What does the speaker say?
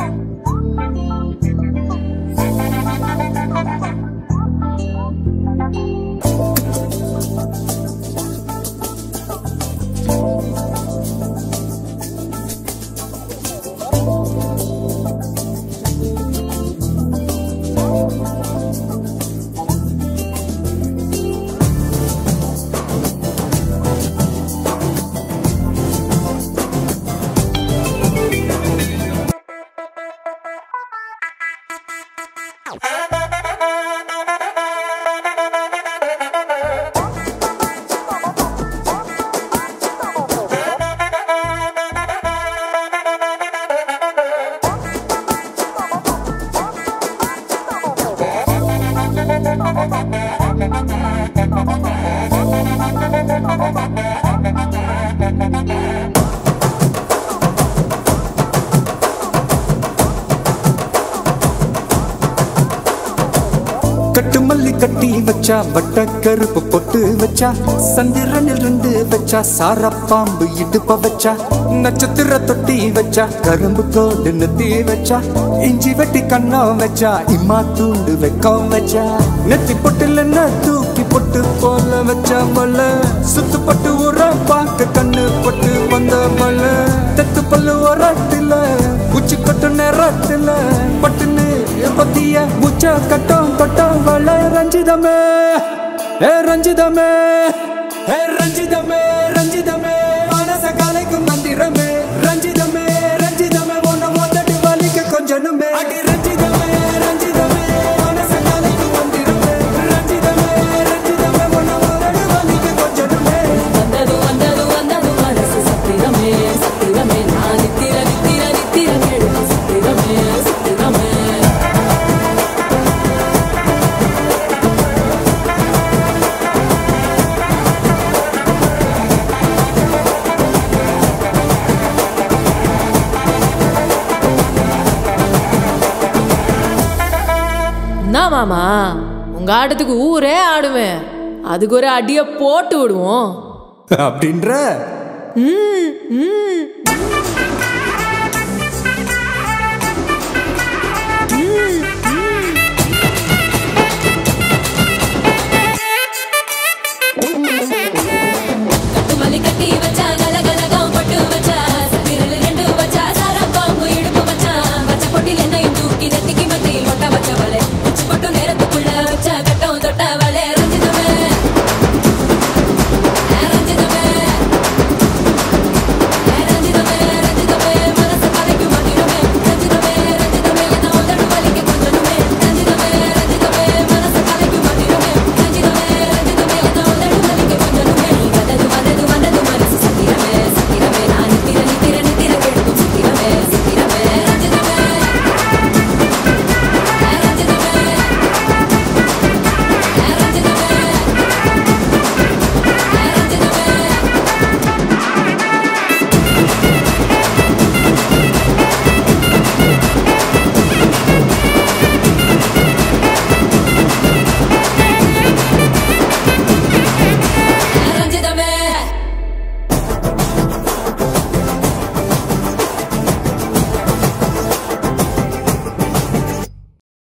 Thank you. Thank you. கட்டு மல்லி கட்டி வச்சா வட்ட கருப்பு பொட்டு வச்சா சந்திரனில் இருந்து வச்சா சார பாம்பு இடுப்ப வச்சா நட்சத்திர தொட்டி வச்சா கரும்பு கோடு நெத்தி வச்சா இஞ்சி வெட்டி கண்ணம் வச்சா இம்மா தூண்டு வெக்கம் வச்சா நெத்தி பொட்டில் என்ன தூக்கி பொட்டு போல வச்சா மல்ல சுத்து பட்டு உர பார்க்க கண்ணு பட்டு வந்த மல்ல தெத்து பல்லு உரத்துல உச்சி கொட்டு நேரத்துல பட்டுன்னு பத்திய உச்ச கட்டம் கட்டம் வள ரஞ்சிதமே ஏ ரஞ்சிதமே ஏ ரஞ்சிதமே ரஞ்சிதமே. மனச கலைக்கும் மந்திரமே ரஞ்சிதமே ரஞ்சிதமே. உன்னை மொத்தட்டு வலிக்க கொஞ்சமே அடி என்ன மாமா உங்க ஆட்டத்துக்கு ஊரே ஆடுவேன். அதுக்கு ஒரு அடிய போட்டு விடுவோம். அப்படின்ற? ம், ம்.